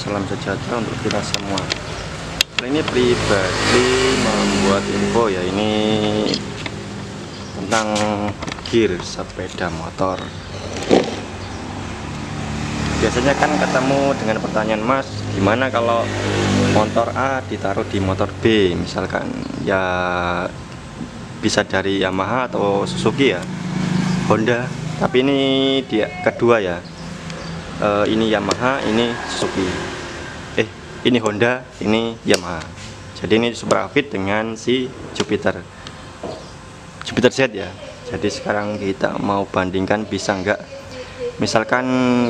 salam sejahtera untuk kita semua. Kali ini pribadi membuat info ya ini tentang gear sepeda motor. Biasanya kan ketemu dengan pertanyaan mas gimana kalau motor A ditaruh di motor B? Misalkan ya bisa dari Yamaha atau Suzuki ya Honda. Tapi ini dia kedua ya uh, ini Yamaha ini Suzuki. Eh ini Honda ini Yamaha. Jadi ini super fit dengan si Jupiter. Jupiter Z ya. Jadi sekarang kita mau bandingkan bisa enggak misalkan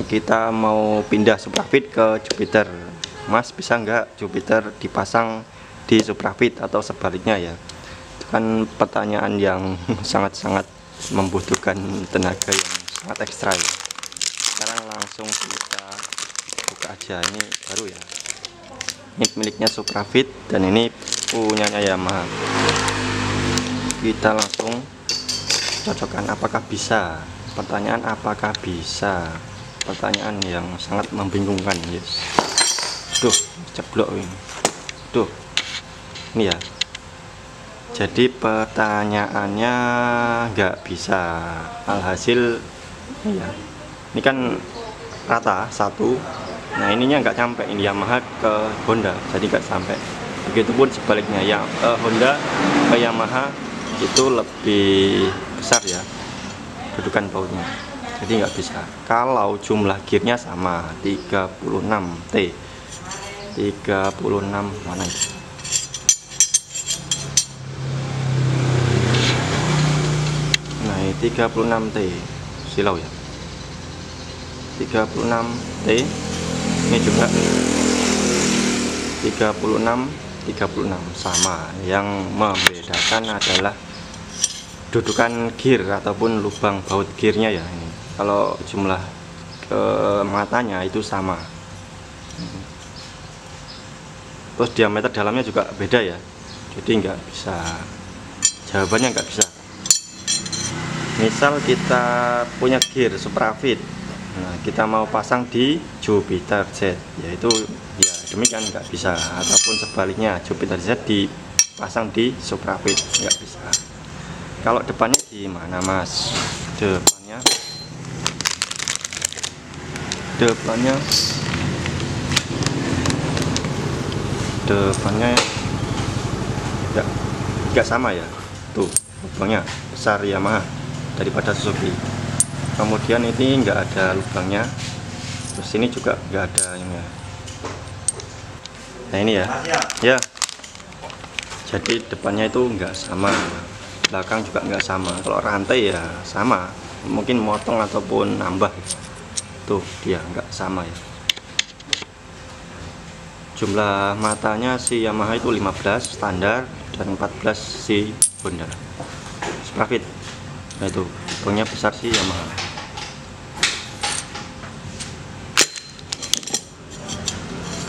kita mau pindah Suprafit ke Jupiter. Mas bisa enggak Jupiter dipasang di Suprafit atau sebaliknya ya? Itu kan pertanyaan yang sangat-sangat membutuhkan tenaga yang sangat ekstra ya langsung kita buka aja. Ini baru ya. Ini miliknya Suprafit dan ini punyanya Yamaha. Kita langsung cocokkan apakah bisa. Pertanyaan apakah bisa? Pertanyaan yang sangat membingungkan yes. Duh ceblok ini. Duh ini ya. Jadi pertanyaannya nggak bisa. Alhasil ya. Ini kan rata satu. Nah ininya nggak sampai. Ini Yamaha ke Honda jadi nggak sampai. Begitupun sebaliknya ya eh, Honda ke Yamaha itu lebih besar ya dudukan bautnya jadi nggak bisa. Kalau jumlah gearnya sama 36 T. 36 mana itu? Nah ini 36 T. Silau ya 36 T. Ini juga 36 36 sama. Yang membedakan adalah dudukan gear ataupun lubang baut gearnya ya. Ini. Kalau jumlah ke matanya itu sama. Terus diameter dalamnya juga beda ya. Jadi nggak bisa. Jawabannya nggak bisa. Misal kita punya gear Suprafit nah kita mau pasang di Jupiter Z yaitu ya demikian nggak bisa. Ataupun sebaliknya Jupiter Z dipasang di Suprafit nggak bisa. Kalau depannya di mana mas? Depannya. Depannya. Depannya. Ya nggak sama ya? Tuh lubangnya besar Yamaha daripada Suzuki kemudian ini enggak ada lubangnya. Terus ini juga enggak ada ini ya. Nah ini ya. Ya. Jadi depannya itu enggak sama. Belakang juga enggak sama. Kalau rantai ya sama. Mungkin motong ataupun nambah. Tuh dia enggak sama ya. Jumlah matanya si Yamaha itu 15 standar dan 14 si Honda. Sprafit. Nah itu. Lubangnya besar si Yamaha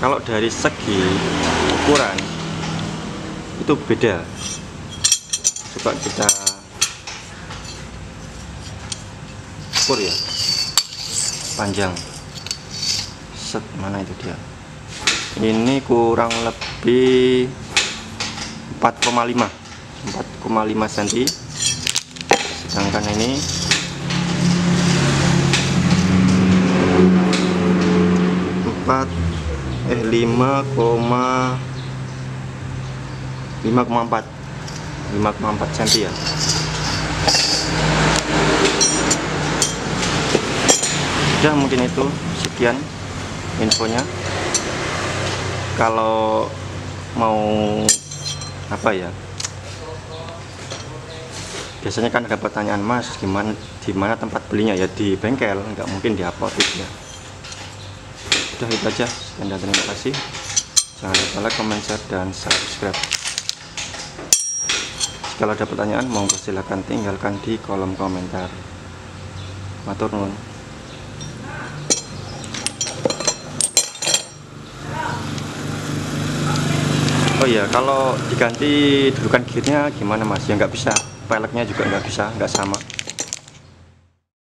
kalau dari segi ukuran itu beda. Coba kita ukur ya. Panjang. Set mana itu dia? Ini kurang lebih 4,5 4,5 cm sedangkan ini 4 eh 5, 5,4 5,4 cm ya. Udah mungkin itu sekian infonya. Kalau mau apa ya? Biasanya kan ada pertanyaan mas gimana di mana tempat belinya? Ya di bengkel nggak mungkin di apotek ya udah itu aja sekian dan terima kasih. Jangan lupa like, comment, share, dan subscribe. Kalau ada pertanyaan monggo silahkan tinggalkan di kolom komentar. Matur nuwun. Oh iya, kalau diganti dudukan gearnya gimana mas? Ya nggak bisa, peleknya juga nggak bisa, nggak sama.